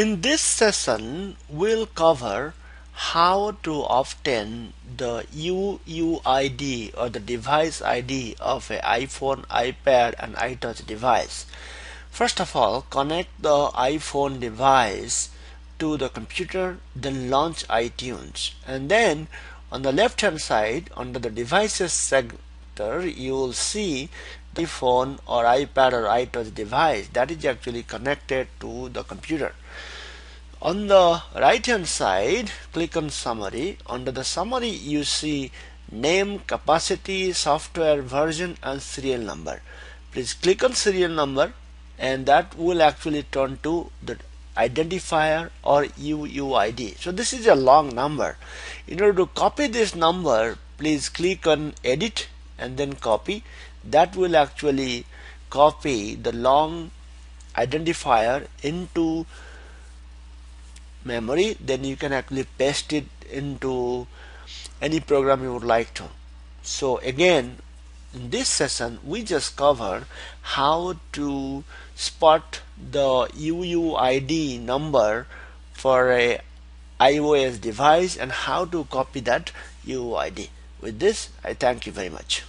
In this session, we'll cover how to obtain the UUID or the device ID of an iPhone, iPad and iTouch device. First of all, connect the iPhone device to the computer, then launch iTunes. And then on the left hand side, under the devices sector, you will see the phone or iPad or iTouch device that is actually connected to the computer. On the right hand side, click on summary. Under the summary, you see name, capacity, software version and serial number. Please click on serial number and that will actually turn to the identifier or UUID. So this is a long number. In order to copy this number, please click on edit and then copy. That will actually copy the long identifier into memory. Then you can actually paste it into any program you would like to. So again in this session we just covered how to spot the UUID number for a iOS device and how to copy that UUID with this I thank you very much